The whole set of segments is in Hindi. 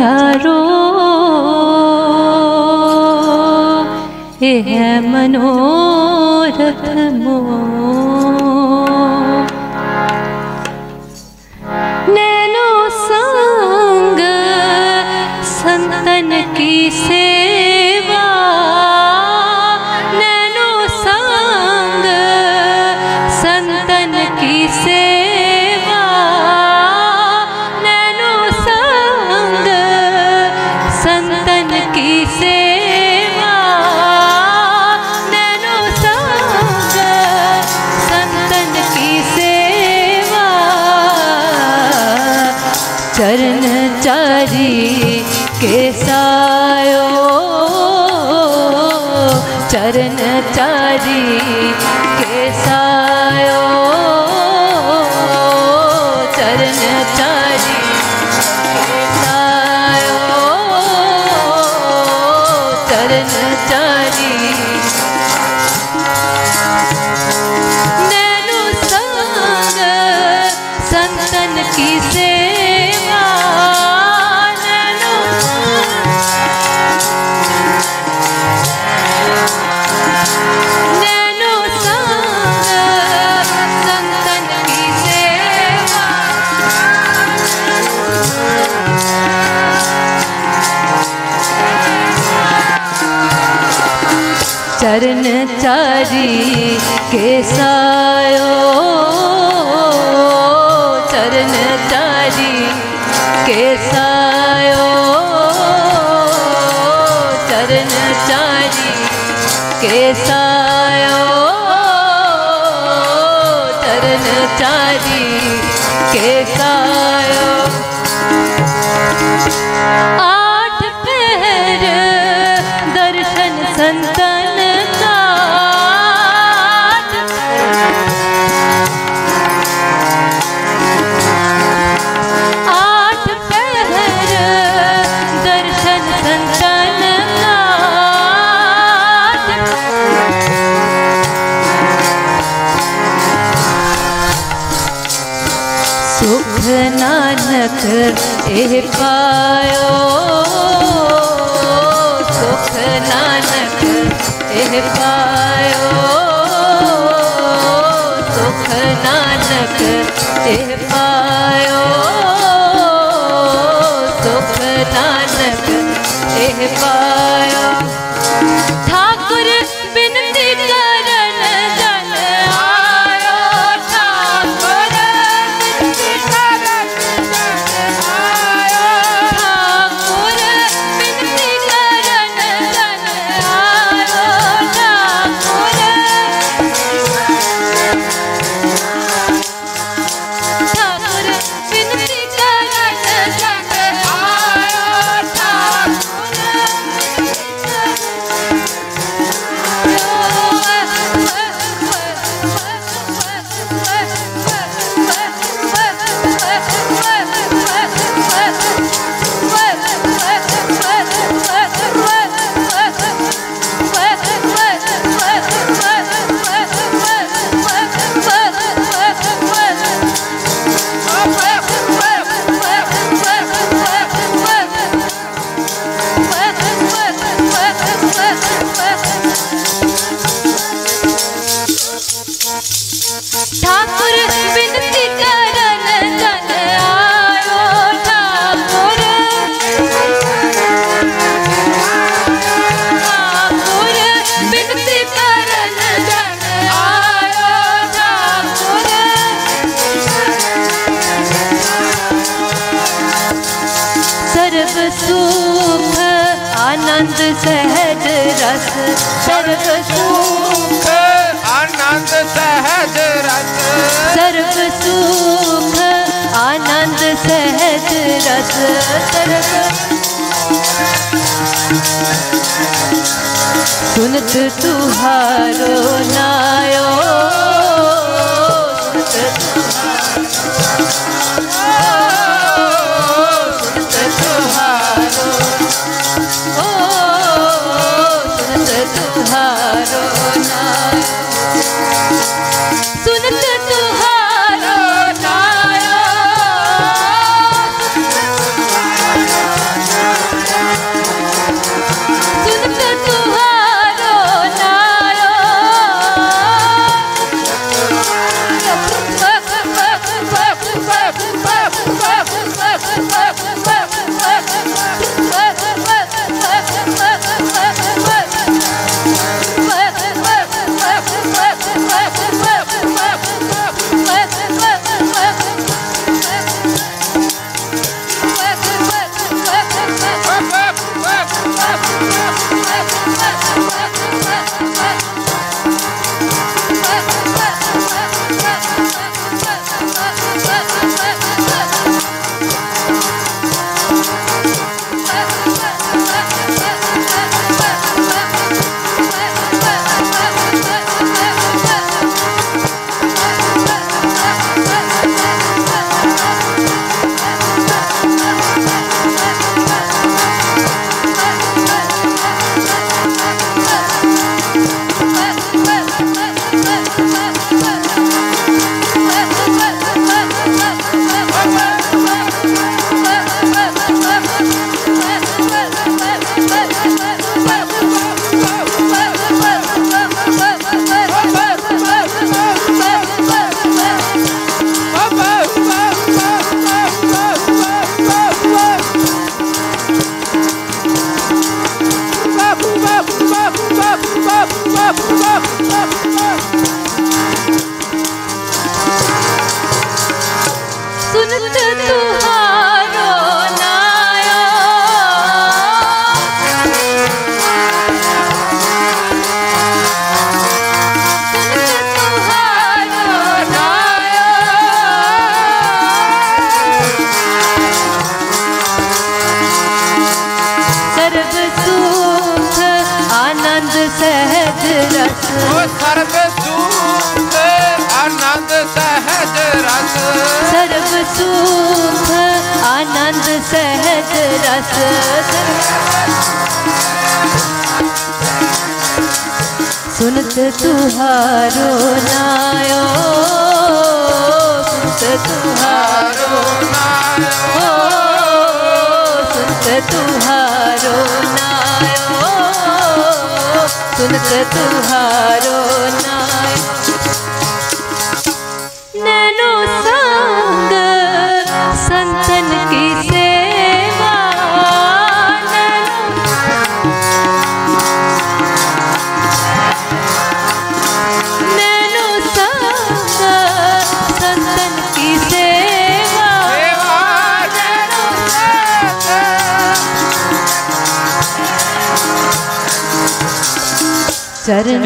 चारो। ये मनोरथ मोर। हरि के सायो प्यारी के साथ। पार सुनत तुहारो नायो। हो सुनक तुहारो नायो सुनक तुहारो नायो।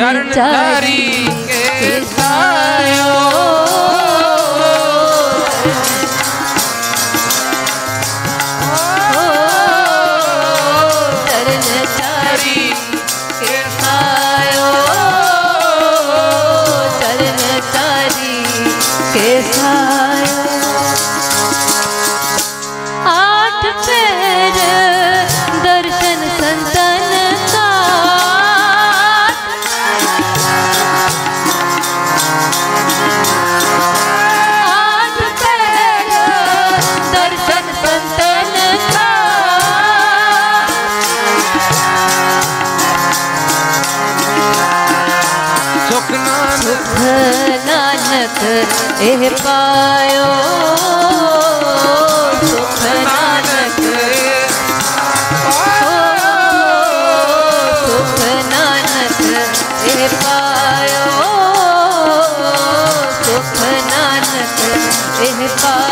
Karan Dari भला नख एह पायो। सुख नानक सुख नानक पायो। सुख नानक एह पायो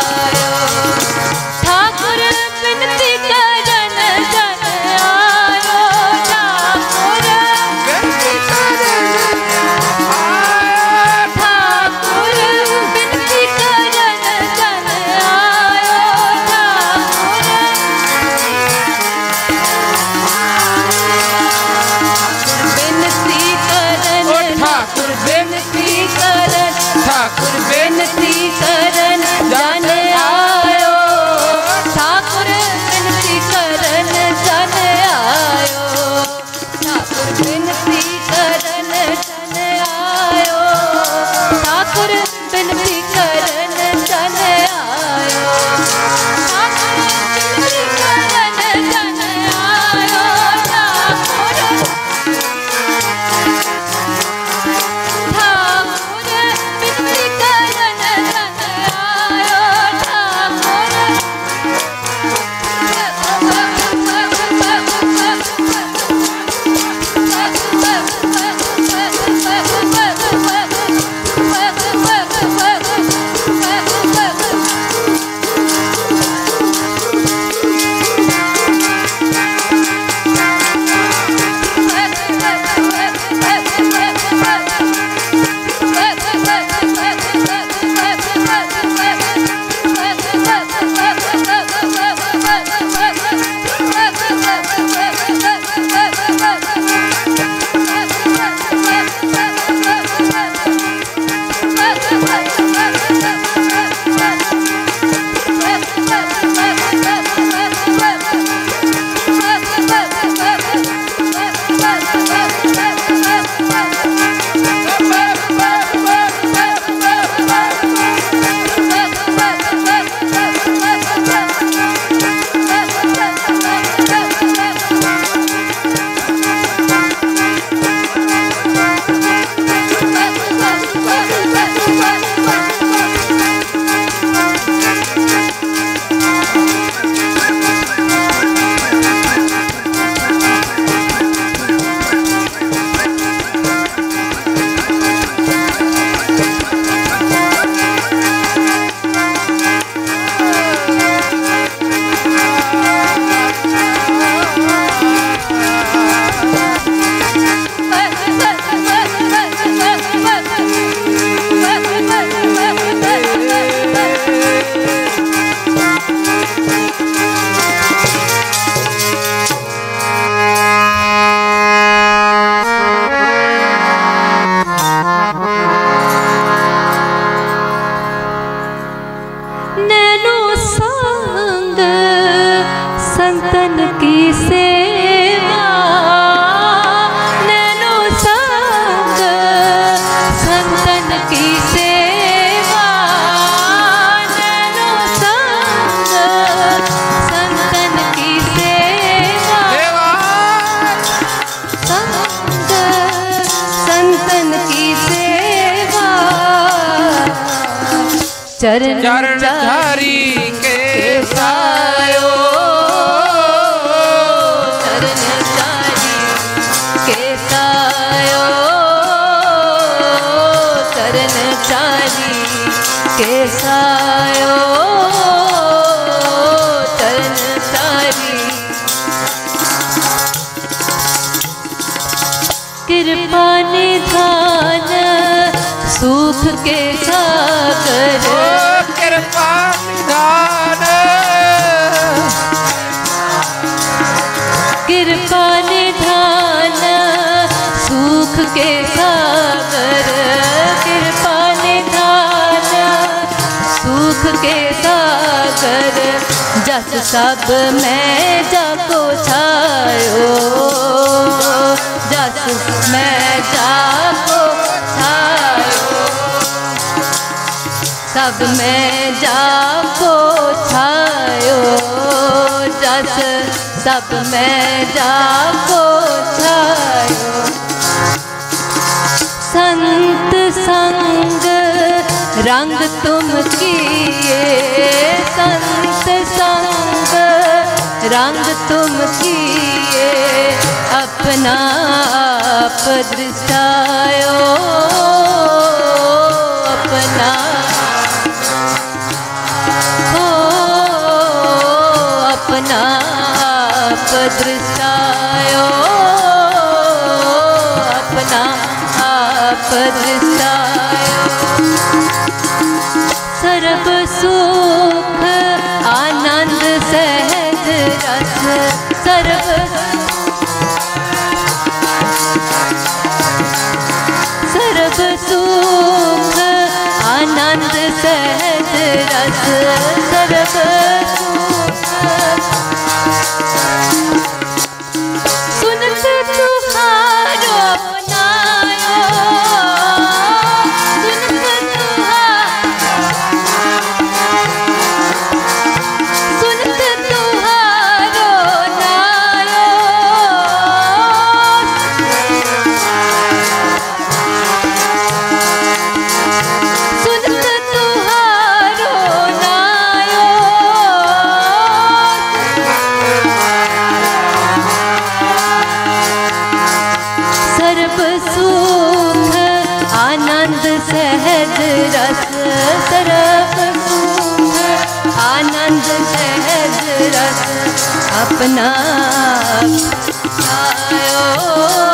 कृपा निधान। सुख के सागर। निधान, सुख के सागर। जस सब मैं जाको छायो, जस मैं जाको सब में जाको छायो, जस सब में जाको छायो। संत संग रंग तुम किए, संत संग रंग तुम किए, अपना आप दृष्टायो आप रस तरफ़ सुख आनंद सहज रस अपना। आयो।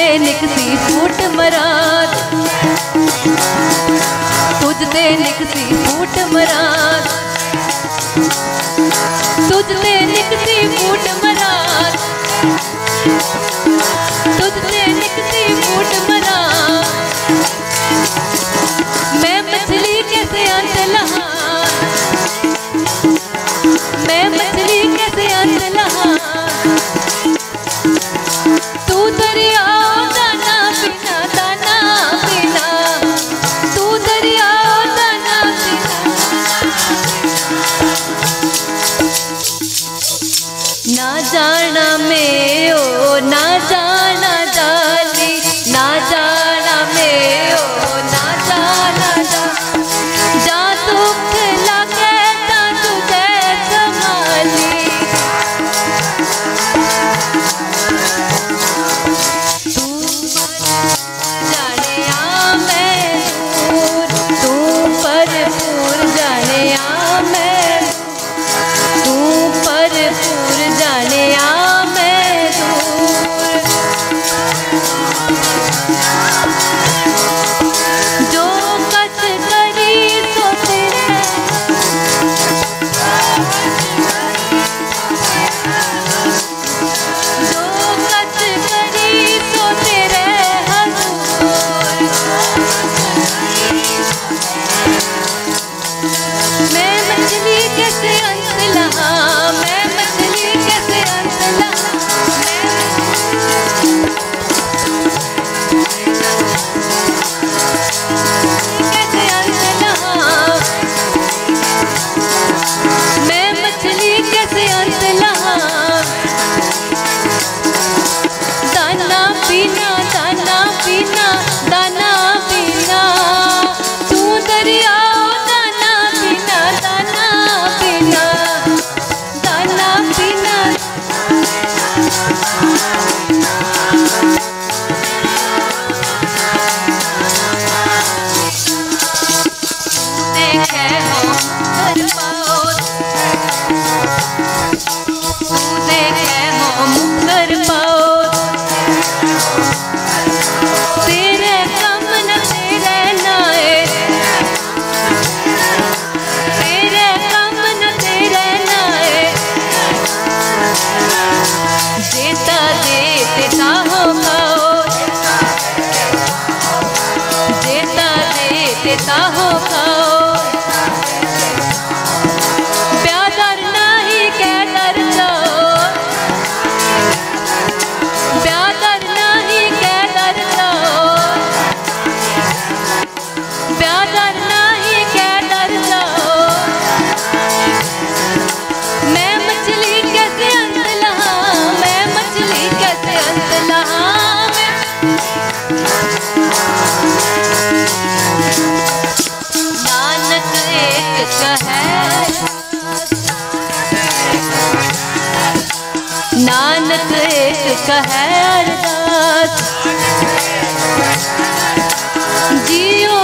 से लिखती फूट मरात तुझते लिखती फूट मरात तुझते लिखती फूट मरात नानक एक कहे अरदास जियो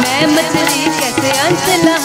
मैं मछली कैसे अंत नहा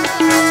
Música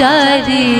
चारी